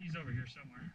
He's over here somewhere.